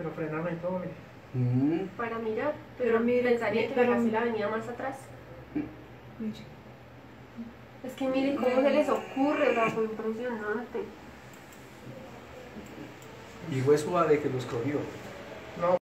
Pero frenaron todo. Mm, para mirar, pero, Pero mire, pensaría que pero casi la venía más atrás. Mire. Es que miren cómo se les ocurre, o sea, fue impresionante. y fue suave que los cogió.